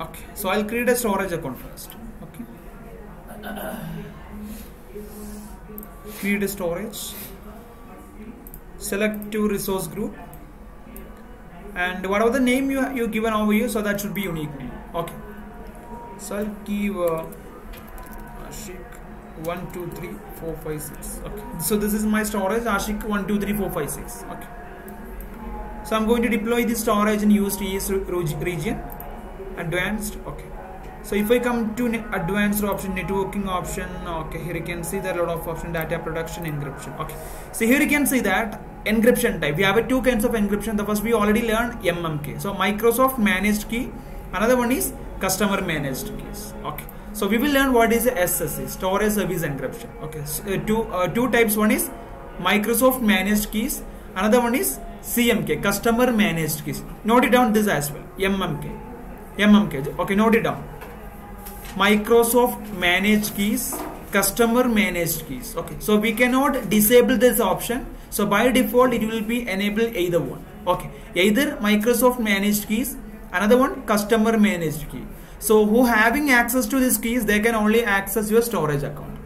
okay so i'll create a storage account first. Okay. Create a storage. Select to resource group. And whatever the name you you given over here so that should be unique. Name okay. So i'll give uh, ashiq 1 2 3 4 5 6 okay. So this is my storage ashiq 1 2 3 4 5 6 okay. So i'm going to deploy this storage in used region advanced? Okay. So if I come to advanced option networking option okay here you can see there are a lot of option data production encryption. Okay. So here you can see that encryption type. We have a two kinds of encryption. The first we already learned MMK so Microsoft managed key. Another one is customer managed keys. Okay. So we will learn what is SSE storage service encryption. Okay. So, uh, two uh, two types. One is Microsoft managed keys. Another one is CMK customer managed keys. Note it down this as well. MMK MMK okay note it down. Microsoft managed keys customer managed keys. Okay so we cannot disable this option. So by default it will be enabled either one. Okay either Microsoft managed keys another one customer managed key. So who having access to these keys they can only access your storage account.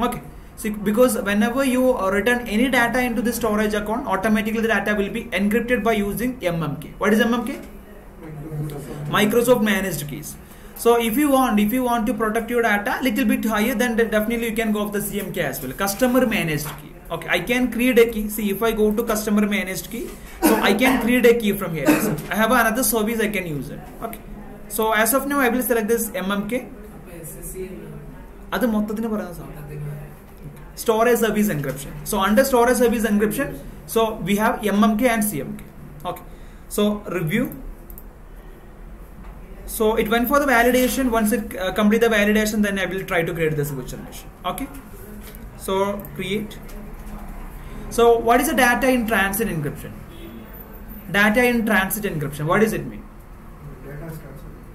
Okay See, because whenever you return any data into the storage account automatically the data will be encrypted by using MMK what is MMK Microsoft managed keys so if you want if you want to protect your data little bit higher then definitely you can go of the CMK as well customer managed key okay I can create a key see if I go to customer managed key so I can create a key from here so I have another service I can use it okay so as of now I will select this MMK അത് മൊത്തത്തിന് പറയുന്ന സാധനം storage service encryption so under storage service encryption so we have mmk and cmk okay so review so it went for the validation. Once it uh, complete the validation then i will try to create this virtual machine. Okay? So create. So what is the data in transit encryption? Data in transit encryption. What does it mean? Data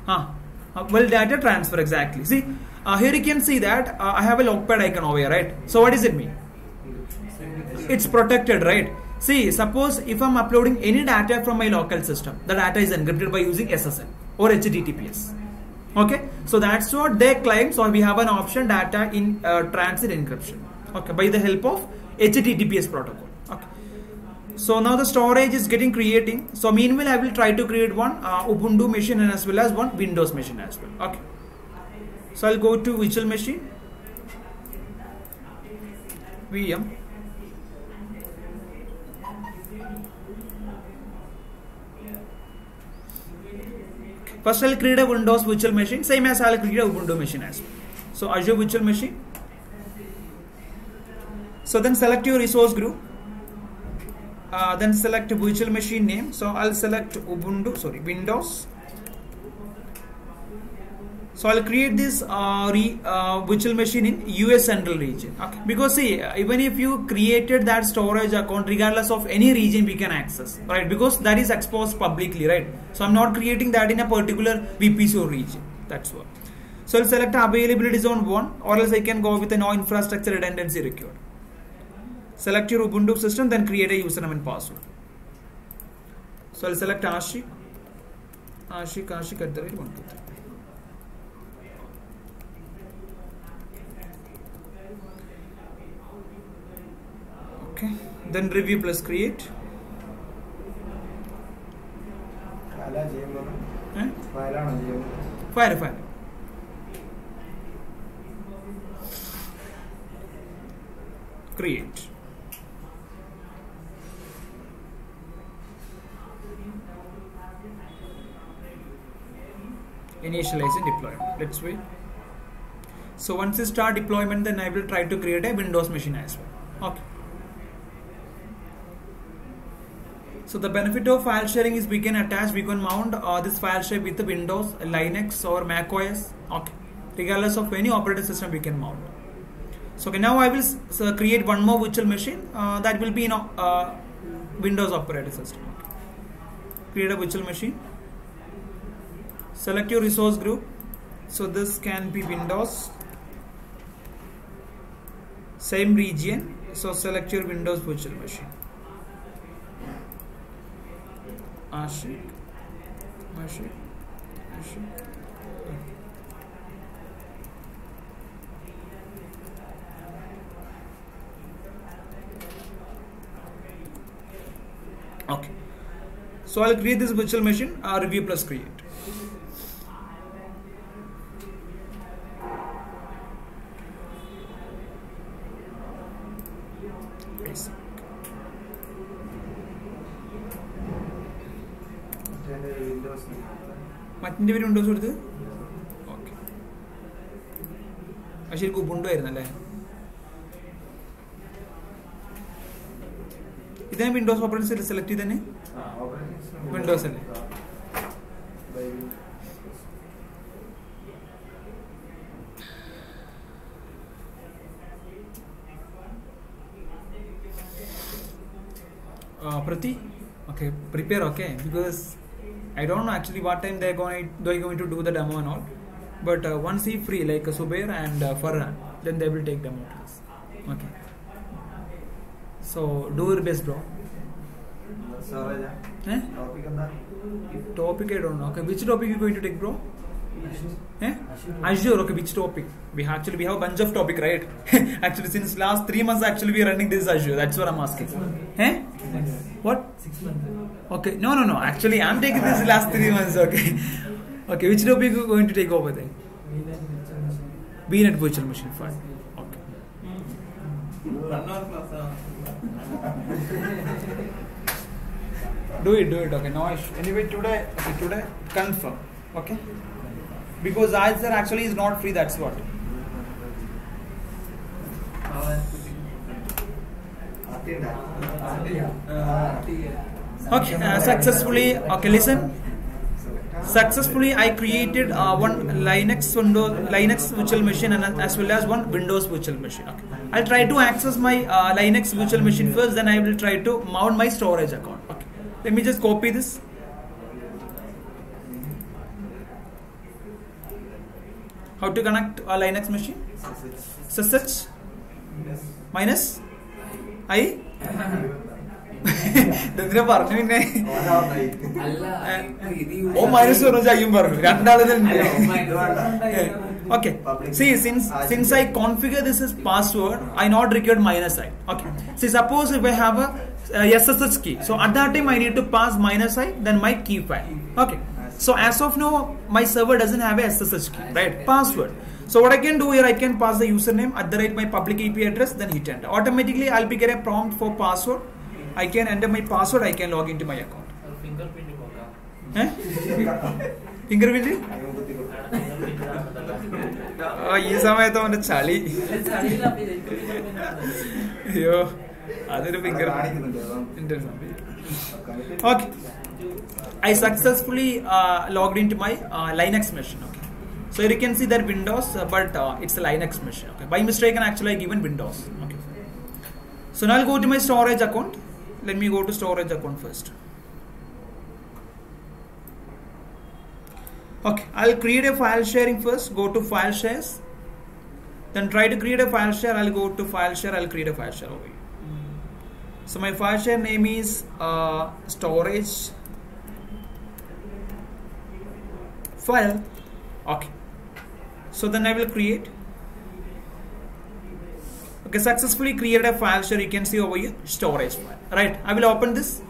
huh. Uh, well data transfer exactly. See uh, here you can see that uh, I have a logpad icon over here, right? So what does it mean? It's protected, right? See, suppose if I'm uploading any data from my local system, the data is encrypted by using SSL or HTTPS. Okay, so that's what they claim. So we have an option data in uh, transit encryption. Okay, by the help of HTTPS protocol. Okay. So now the storage is getting creating. So meanwhile, I will try to create one uh, Ubuntu machine and as well as one Windows machine as well. Okay. So I'll go to virtual machine, VM. First I'll create a Windows virtual machine, same as I'll create a Ubuntu machine as well. So Azure virtual machine. So then select your resource group. Uh, then select virtual machine name. So I'll select Ubuntu, sorry, Windows so I'll create this uh, re, uh, virtual machine in US central region. Okay. because see even if you created that storage account regardless of any region we can access right? Because that is exposed publicly right? So I'm not creating that in a particular VPCO region. That's what. So I'll select availability zone 1 or else I can go with a no infrastructure redundancy required. Select your Ubuntu system then create a username and password. So I'll select Ashiq Ashiq Ashiq at the rate 123 okay. Then review plus create. Eh? fire fire create. Initialize and deployment let's wait. So once you start deployment then I will try to create a Windows machine as well. Okay So the benefit of file sharing is we can attach, we can mount uh, this file share with the Windows, Linux or Mac OS. Okay, regardless of any operating system we can mount. So okay, now I will uh, create one more virtual machine uh, that will be in uh, Windows operating system. Okay. Create a virtual machine. Select your resource group. So this can be Windows. Same region. So select your Windows virtual machine. Ashik, Ashik, Okay. So I'll create this virtual machine, uh, review plus create. മറ്റിന്റെ പേര് Windows കൊടുത്ത് okay. അത് ശരിക്കും Ubuntu ആയിരുന്നു അല്ലേ ഇതിനെ Windows operating select ചെയ്തന്നെ തന്നെ Windows അല്ലേ? uh, Prati, okay, prepare, okay, because I don't know actually what time they're going they're going to do the demo and all. But uh, once he free like uh, Subair and uh, Farhan, then they will take them out. Okay. So do your best, bro. Sir, eh? Topic Topic I don't know. Okay, which topic you going to take, bro? Eh? Azure, okay, which topic? We actually we have a bunch of topic, right? actually, since last three months, actually we are running this Azure. That's what I'm asking. Eh? What? Six months. Okay, no, no, no. Actually, I'm taking this last three months. Okay, okay. Which topic you going to take over there? VNet virtual machine. Fine. Okay. Do it, do it. Okay, no issue. Anyway, today, okay, today confirm. Okay. Because Azure actually is not free. That's what. Okay, uh, successfully. Okay, listen. Successfully, I created uh, one Linux Windows Linux virtual machine and as well as one Windows virtual machine. Okay, I'll try to access my uh, Linux virtual machine first. Then I will try to mount my storage account. Okay, let me just copy this. How to connect a Linux machine? SSH minus I. ഇതെന്തിനാ പറഞ്ഞു പിന്നെ അല്ല or minus പറഞ്ഞു ചയ്യും പറഞ്ഞു രണ്ടാളും okay Public. see since since i configure this as password i not required minus i okay see suppose if i have a uh, ssh key so at that time i need to pass minus i then my key file okay so as of now my server doesn't have a ssh key right password So what i can do here i can pass the username at the rate my public ip address then hit enter automatically i'll be get a prompt for password i can enter my password i can log into my account fingerprint eh ഈ സമയത്ത് അവന്റെ ചളി അയ്യോ അതൊരു finger okay I successfully logged logged into my Linux Linux machine. So you can see that Windows, uh, but uh, it's a Linux machine. Okay, by mistake, and actually I given Windows. Okay, so now I'll go to my storage account. Let me go to storage account first. Okay, I'll create a file sharing first. Go to file shares. Then try to create a file share. I'll go to file share. I'll create a file share over here. So my file share name is uh, storage file. Okay. So then I will create. Okay, successfully created a file share. You can see over here storage file. Right. I will open this.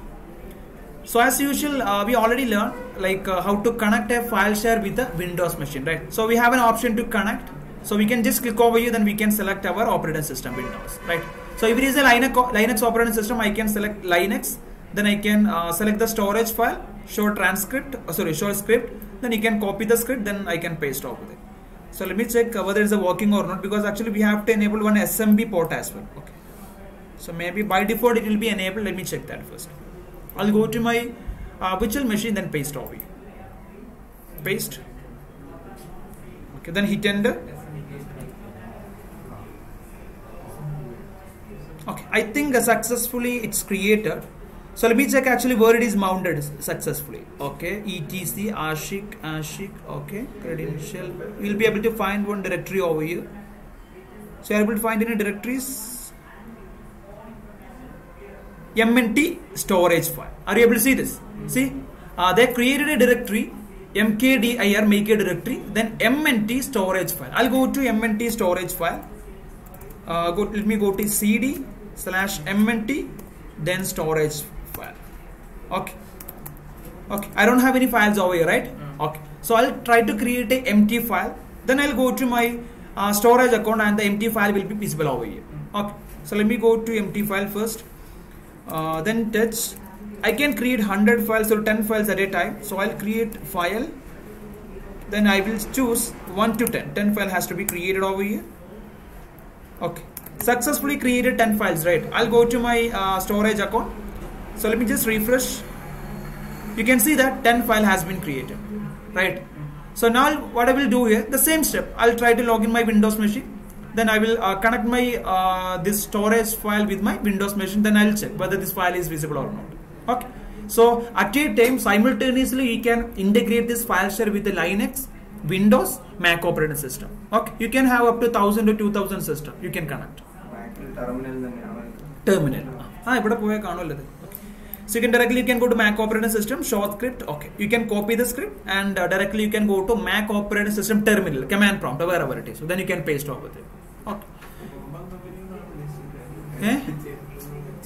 So as usual, uh, we already learned like uh, how to connect a file share with a Windows machine, right? So we have an option to connect. So we can just click over here, then we can select our operating system Windows, right? So if it is a Linux, Linux operating system, I can select Linux. Then I can uh, select the storage file, show transcript, uh, sorry, show script. Then you can copy the script, then I can paste over there. So let me check whether it's a working or not because actually we have to enable one SMB port as well. Okay. So maybe by default it will be enabled. Let me check that first. I'll go to my uh, virtual machine then paste over here. Paste. Okay, then hit enter. Okay, I think uh, successfully it's created. So let me check actually where it is mounted successfully. Okay, etc ashiq ashiq. Okay, credential. You'll be able to find one directory over here. So you're able to find any directories. MNT storage file. Are you able to see this? See, uh, they created a directory mkdir make a directory then mnt storage file i'll go to mnt storage file uh, go let me go to cd slash mnt then storage file okay. Okay. I don't have any files over here right? Mm. okay. So i'll try to create a empty file. Then i'll go to my uh, storage account and the empty file will be visible over here. Okay. So let me go to empty file first. Uh, then touch i can create 100 files or 10 files at a time. So i'll create file. Then i will choose 1 to 10 10 file has to be created over here. Okay. Successfully created 10 files right? I'll go to my uh, storage account so let me just refresh you can see that 10 file has been created right so now what i will do here the same step i'll try to log in my windows machine then i will uh, connect my uh, this storage file with my windows machine then i'll check whether this file is visible or not okay so at a time simultaneously you can integrate this file share with the linux windows mac operating system okay you can have up to 1000 to 2000 system you can connect ബാക്കിൽ terminal തന്നെയാണ് terminal ആ ഇവിടെ പോയാൽ കാണുമല്ലോ ഇത് So you can directly you can go to Mac operating system, show script. Okay, you can copy the script and uh, directly you can go to Mac operating system terminal, command prompt, or wherever it is. So then you can paste over there. Okay. ഏ?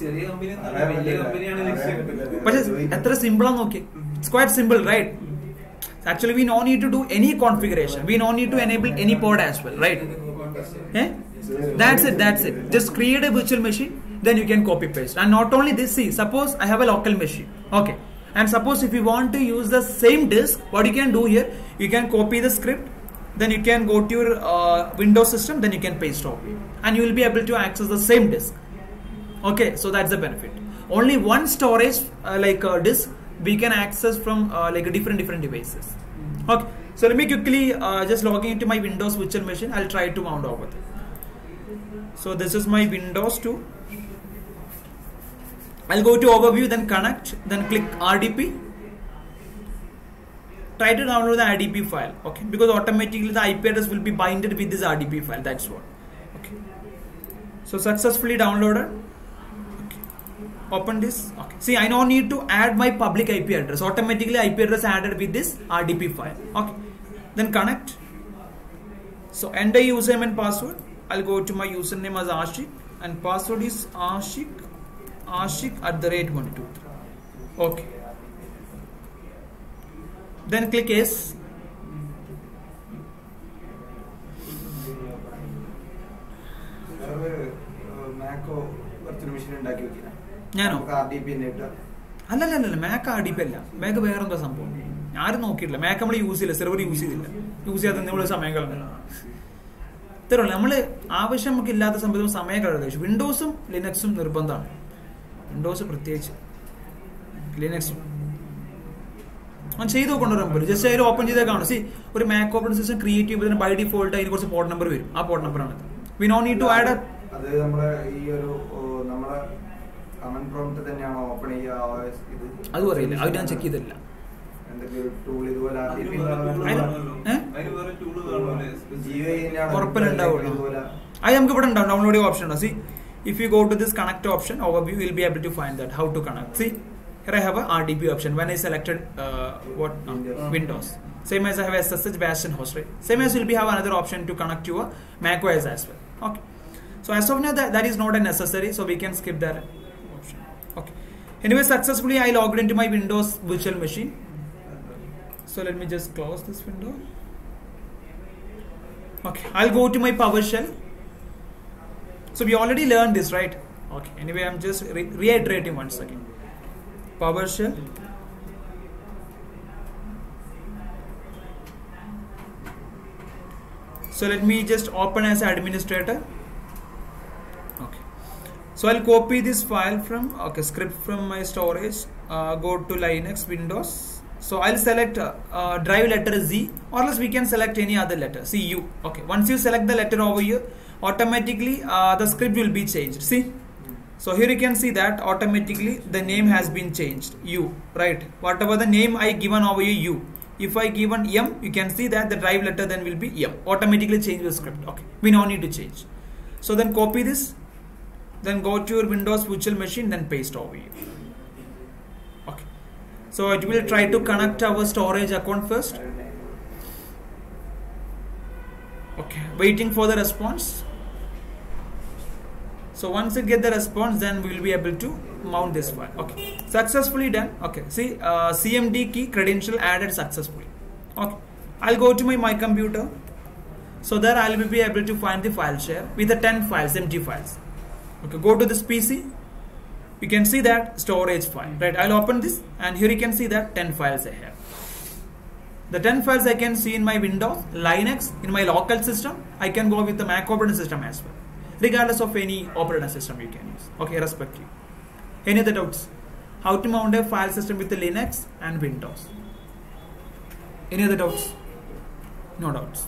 ചെറിയ company വലിയ കമ്പനിയാണ് ലക്ഷ്യം പക്ഷെ എത്ര simple ആണ് നോക്കി it's quite simple right actually we no need to do any configuration we no need to enable any pod as well right Eh? That's it, that's it. Just create a virtual machine, then you can copy paste. And not only this, see, suppose I have a local machine. Okay. And suppose if you want to use the same disk, what you can do here, you can copy the script, then you can go to your uh, Windows system, then you can paste over here. And you will be able to access the same disk. Okay, so that's the benefit. Only one storage, uh, like uh, disk, we can access from uh, like different different devices. Okay, so let me quickly uh, just logging into my Windows virtual machine. I'll try to mount over there. So this is my Windows 2. I'll go to overview, then connect, then click RDP. Try to download the RDP file, okay? Because automatically the IP address will be binded with this RDP file. That's what. Okay. So successfully downloaded. Okay. Open this. Okay. See, I now need to add my public IP address. Automatically IP address added with this RDP file. Okay. Then connect. So enter username and password. I'll go to my username as Ashiq and password is Ashiq Ashik at the rate 123. Okay. Then click yes. ഞാനോ? അല്ലല്ലല്ല മാക്ക് R D P അല്ല. മാക്ക് വേറെ എന്താ സംഭവം? ആരും നോക്കിയിട്ടില്ല. മാക്ക് നമ്മൾ use ചെയ്യില്ല. സെർവർ യൂസ് ചെയ്തില്ല യൂസ് ചെയ്യാതെ നമ്മൾ സമയം കളഞ്ഞു ഇത്രയുള്ള നമ്മൾ ആവശ്യം നമുക്ക് ഇല്ലാത്ത സംഭവം സമയം കളയുന്നത് വിൻഡോസും ലിനക്സും നിർബന്ധമാണ്. വിൻഡോസ് പ്രത്യേകിച്ച്. ലിനക്സും അവൻ ചെയ്ത് കൊണ്ടുവരാൻ പറ്റും ജസ്റ്റ് അതിൽ ഓപ്പൺ ചെയ്താൽ കാണും. സി ഒരു മാക് ഓപ്പൺ സിസ്റ്റം ക്രിയേറ്റ് ചെയ്യുമ്പോൾ ബൈ ഡിഫോൾട്ട് അതിന് കുറച്ച് പോർട്ട് നമ്പർ വരും. ആ പോർട്ട് നമ്പറാണ് we no need to add അത് നമ്മുടെ ഈ ഒരു നമ്മുടെ കമന്റ് പ്രോംപ്റ്റ് തന്നെയാണ് ഓപ്പൺ ചെയ്യുക? ഇത് അതും അറിയില്ല അത് ഞാൻ ചെക്ക് ചെയ്തില്ല? ഉറപ്പിലുണ്ടാവുള്ളൂ. അത് നമുക്ക് ഇവിടെ ഉണ്ടാവും ഡൗൺലോഡ് ഓപ്ഷൻ ഉണ്ട്? See if you go to this connect option overview you'll be able to find that how to connect see here I have a RDP option when I selected uh, what Windows. Same as I have SSH bash and host, right? Same as you'll be have another option to connect your Mac OS as well. Okay. So as of now, that, that is not a necessary, so we can skip that option. Okay. Anyway, successfully I logged into my Windows virtual machine. So let me just close this window. Okay, I'll go to my PowerShell so we already learned this, right? Okay. Anyway, I'm just re- reiterating once again. PowerShell. So let me just open as administrator. Okay. So I'll copy this file from okay script from my storage. Uh, go to Linux Windows. So I'll select uh, uh, drive letter Z or else we can select any other letter. See U. Okay. Once you select the letter over here, automatically uh, the script will be changed. See. So here you can see that automatically the name has been changed. U. Right. Whatever the name I given over here U. If I given M, you can see that the drive letter then will be M. Automatically change the script. Okay. We now need to change. So then copy this then go to your windows virtual machine then paste over here okay so it will try to connect our storage account first okay waiting for the response so once it get the response then we will be able to mount this file. Okay. Successfully done. Okay. See uh, cmd key credential added successfully. Okay. I'll go to my my computer. So there i'll be able to find the file share with the 10 files empty files. Okay. Go to this pc you can see that storage file. Right. I'll open this and here you can see that 10 files i have the 10 files i can see in my windows linux in my local system. I can go with the mac operating system as well regardless of any operating system you can use. Okay respectively any other doubts? How to mount a file system with linux and windows? Any other doubts? No doubts